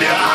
Daniel!